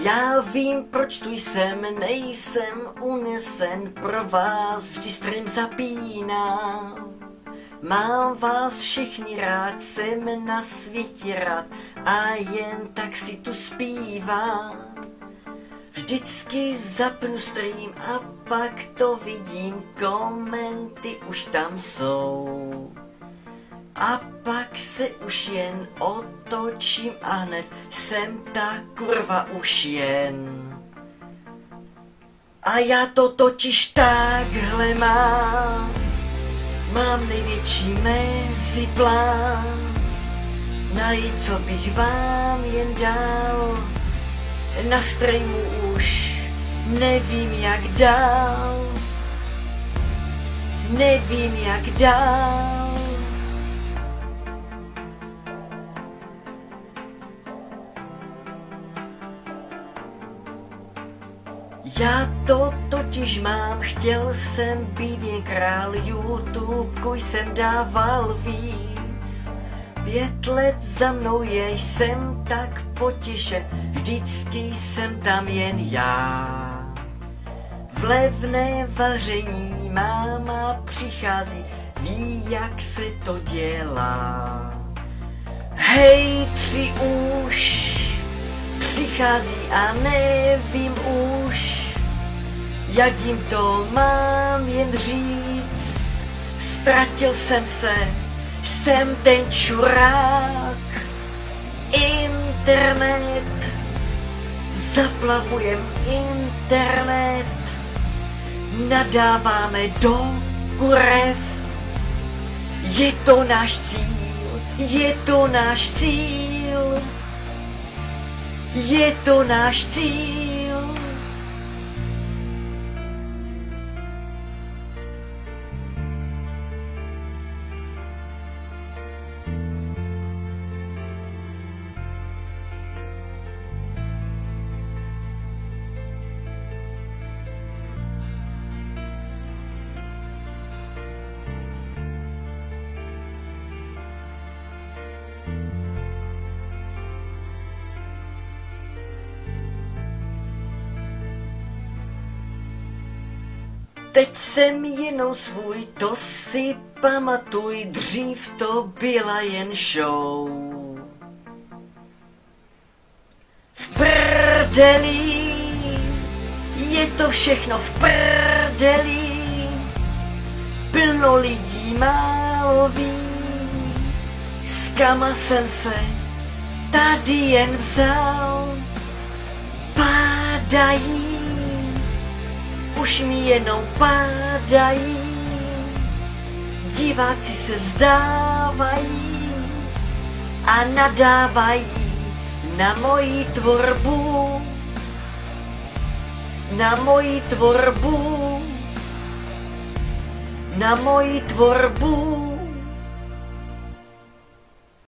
Já vím, proč tu jsem, nejsem unesen, pro vás vždy stream zapínám. Mám vás všichni rád, jsem na světě rád a jen tak si tu zpívám. Vždycky zapnu stream a pak to vidím, komenty už tam jsou. A pak se už jen otočím a hned jsem ta kurva už jen. A já to totiž takhle mám, mám největší mezi plán. Najít, co bych vám jen dal, na streamu už nevím jak dál, nevím jak dál. Já to totiž mám, chtěl jsem být jen král YouTube, jsem dával víc. Pět let za mnou je, jsem tak potěšen, vždycky jsem tam jen já. V levné vaření máma přichází, ví, jak se to dělá. Hej, tři už, přichází a nevím už, jak jim to mám jen říct. Ztratil jsem se, jsem ten čurák, internet, zaplavujem internet, nadáváme do kurev, je to náš cíl, je to náš cíl. Je to náš cíl. Teď jsem jenom svůj, to si pamatuj, dřív to byla jen show. V prdeli, je to všechno v prdeli, plno lidí málo ví, s kama jsem se tady jen vzal, padají už mi jenom pádají, diváci se vzdávají a nadávají na moji tvorbu, na moji tvorbu, na moji tvorbu.